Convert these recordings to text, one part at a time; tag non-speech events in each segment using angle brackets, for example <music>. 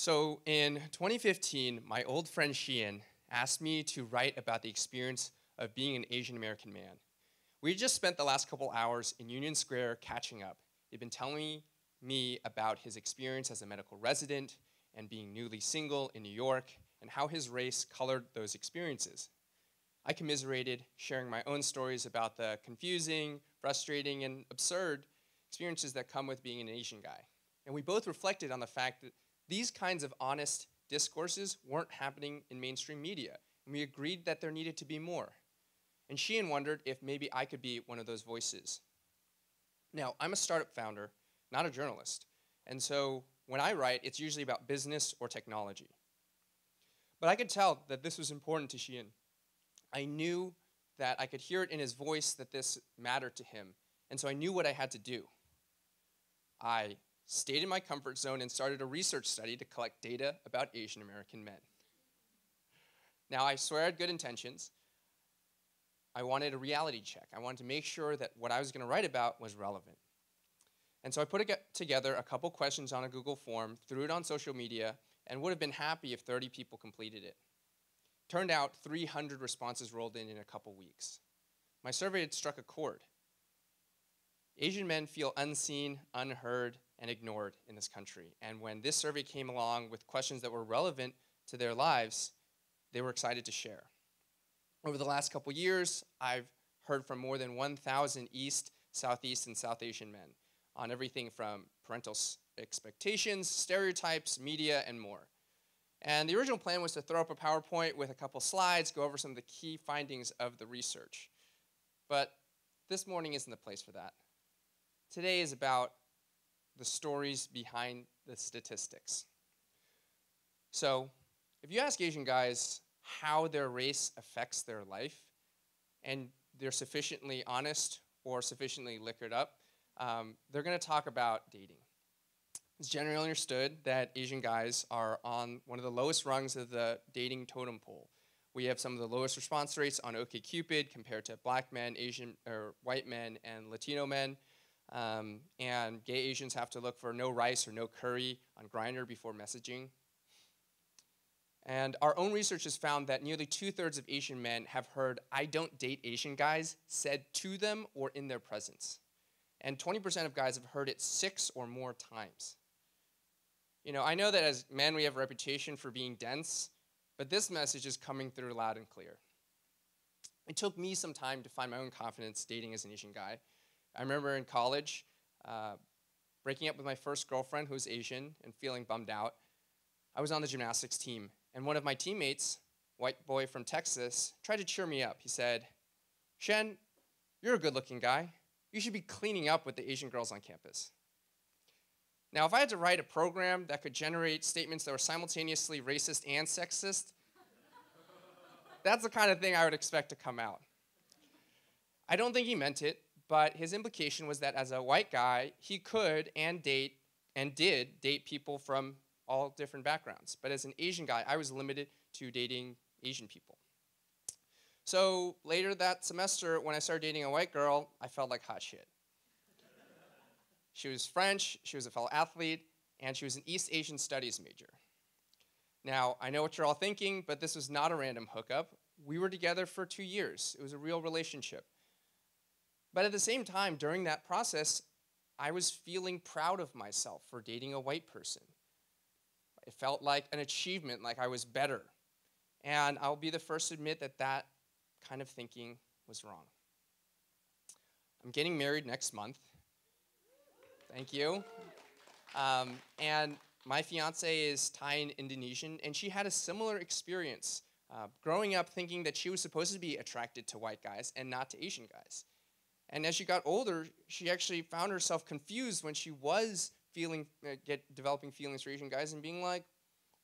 So in 2015, my old friend Sheehan asked me to write about the experience of being an Asian American man. We just spent the last couple hours in Union Square catching up. He'd been telling me about his experience as a medical resident and being newly single in New York and how his race colored those experiences. I commiserated, sharing my own stories about the confusing, frustrating, and absurd experiences that come with being an Asian guy. And we both reflected on the fact that these kinds of honest discourses weren't happening in mainstream media, and we agreed that there needed to be more. And Sheehan wondered if maybe I could be one of those voices. Now, I'm a startup founder, not a journalist, and so when I write, it's usually about business or technology. But I could tell that this was important to Sheehan. I knew that I could hear it in his voice that this mattered to him, and so I knew what I had to do. I stayed in my comfort zone and started a research study to collect data about Asian American men. Now, I swear I had good intentions. I wanted a reality check. I wanted to make sure that what I was going to write about was relevant. And so I put together a couple questions on a Google form, threw it on social media, and would have been happy if 30 people completed it. Turned out 300 responses rolled in in a couple weeks. My survey had struck a chord. Asian men feel unseen, unheard, and ignored in this country. And when this survey came along with questions that were relevant to their lives, they were excited to share. Over the last couple years, I've heard from more than 1,000 East, Southeast, and South Asian men on everything from parental expectations, stereotypes, media, and more. And the original plan was to throw up a PowerPoint with a couple slides, go over some of the key findings of the research. But this morning isn't the place for that. Today is about the stories behind the statistics. So, if you ask Asian guys how their race affects their life, and they're sufficiently honest or sufficiently liquored up, um, they're going to talk about dating. It's generally understood that Asian guys are on one of the lowest rungs of the dating totem pole. We have some of the lowest response rates on OkCupid compared to black men, Asian or white men, and Latino men. Um, and gay Asians have to look for no rice or no curry on Grindr before messaging. And our own research has found that nearly two thirds of Asian men have heard, I don't date Asian guys, said to them or in their presence. And 20% of guys have heard it six or more times. You know, I know that as men we have a reputation for being dense, but this message is coming through loud and clear. It took me some time to find my own confidence dating as an Asian guy. I remember in college, uh, breaking up with my first girlfriend who was Asian and feeling bummed out. I was on the gymnastics team, and one of my teammates, white boy from Texas, tried to cheer me up. He said, Shen, you're a good looking guy. You should be cleaning up with the Asian girls on campus. Now, if I had to write a program that could generate statements that were simultaneously racist and sexist, that's the kind of thing I would expect to come out. I don't think he meant it, but his implication was that as a white guy, he could and date and did date people from all different backgrounds. But as an Asian guy, I was limited to dating Asian people. So later that semester, when I started dating a white girl, I felt like hot shit. she was French, she was a fellow athlete, and she was an East Asian Studies major. Now, I know what you're all thinking, but this was not a random hookup. We were together for two years, it was a real relationship. But at the same time, during that process, I was feeling proud of myself for dating a white person. It felt like an achievement, like I was better. And I'll be the first to admit that that kind of thinking was wrong. I'm getting married next month. Thank you. Um, and my fiance is Thai and Indonesian, and she had a similar experience uh, growing up thinking that she was supposed to be attracted to white guys and not to Asian guys. And as she got older, she actually found herself confused when she was feeling, uh, get developing feelings for Asian guys and being like,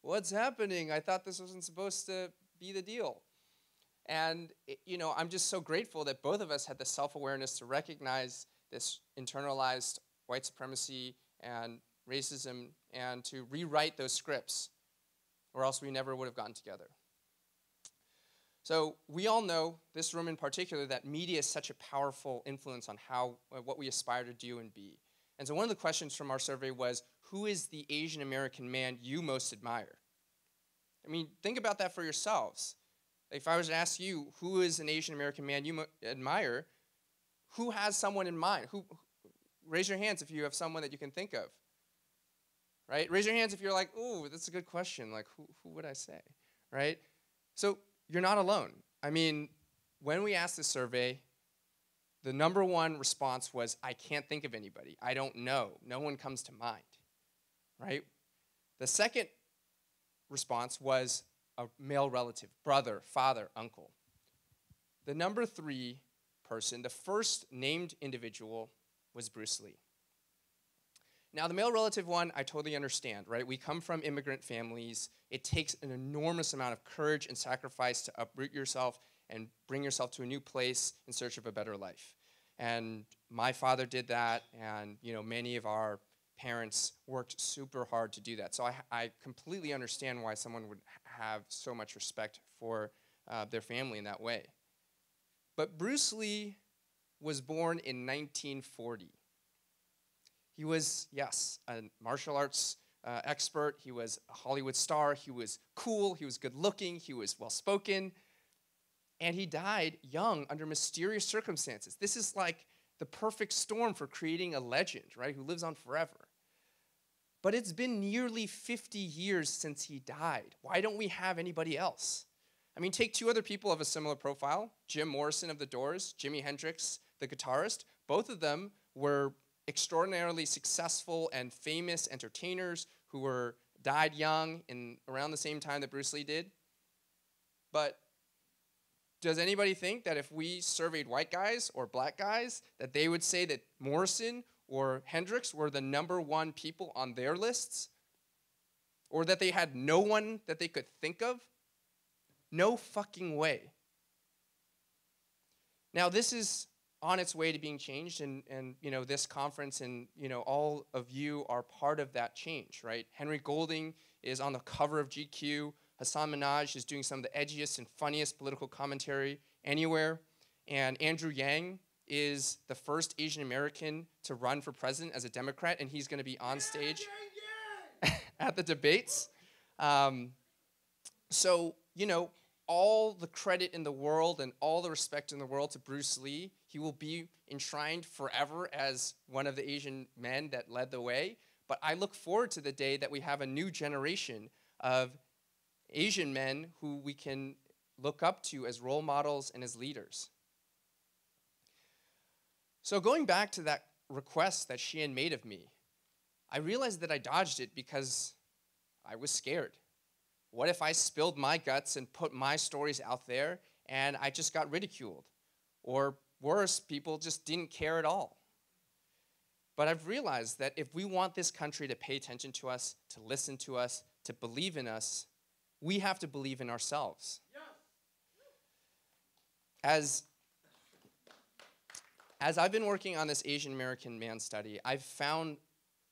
"What's happening? I thought this wasn't supposed to be the deal." And it, you know, I'm just so grateful that both of us had the self-awareness to recognize this internalized white supremacy and racism and to rewrite those scripts, or else we never would have gotten together. So we all know, this room in particular, that media is such a powerful influence on how uh, what we aspire to do and be. And so one of the questions from our survey was, who is the Asian American man you most admire? I mean, think about that for yourselves. If I was to ask you, who is an Asian American man you admire, who has someone in mind? Who, raise your hands if you have someone that you can think of. Right? Raise your hands if you're like, ooh, that's a good question. Like, who, who would I say? Right? So you're not alone. I mean, when we asked this survey, the number one response was, I can't think of anybody. I don't know. No one comes to mind. Right? The second response was a male relative, brother, father, uncle. The number three person, the first named individual, was Bruce Lee. Now, the male relative one, I totally understand, right? We come from immigrant families. It takes an enormous amount of courage and sacrifice to uproot yourself and bring yourself to a new place in search of a better life. And my father did that, and you know, many of our parents worked super hard to do that. So I, I completely understand why someone would have so much respect for uh, their family in that way. But Bruce Lee was born in 1940. He was, yes, a martial arts uh, expert. He was a Hollywood star. He was cool. He was good looking. He was well spoken. And he died young under mysterious circumstances. This is like the perfect storm for creating a legend, right, who lives on forever. But it's been nearly 50 years since he died. Why don't we have anybody else? I mean, take two other people of a similar profile Jim Morrison of The Doors, Jimi Hendrix, the guitarist. Both of them were extraordinarily successful and famous entertainers who were died young in around the same time that Bruce Lee did. But does anybody think that if we surveyed white guys or black guys, that they would say that Morrison or Hendrix were the number one people on their lists? Or that they had no one that they could think of? No fucking way. Now, this is on its way to being changed, and, and you know, this conference and you know, all of you are part of that change, right? Henry Golding is on the cover of GQ. Hasan Minhaj is doing some of the edgiest and funniest political commentary anywhere. And Andrew Yang is the first Asian American to run for president as a Democrat, and he's going to be on stage yeah, yeah, <laughs> yeah. at the debates. Um, so, you know, all the credit in the world and all the respect in the world to Bruce Lee. He will be enshrined forever as one of the Asian men that led the way. But I look forward to the day that we have a new generation of Asian men who we can look up to as role models and as leaders. So, going back to that request that Sheehan made of me, I realized that I dodged it because I was scared. What if I spilled my guts and put my stories out there and I just got ridiculed? Or worse, people just didn't care at all. But I've realized that if we want this country to pay attention to us, to listen to us, to believe in us, we have to believe in ourselves. As as I've been working on this Asian American man study, I've found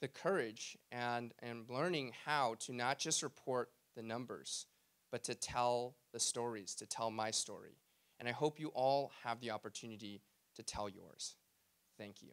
the courage and, and learning how to not just report the numbers, but to tell the stories, to tell my story. And I hope you all have the opportunity to tell yours. Thank you.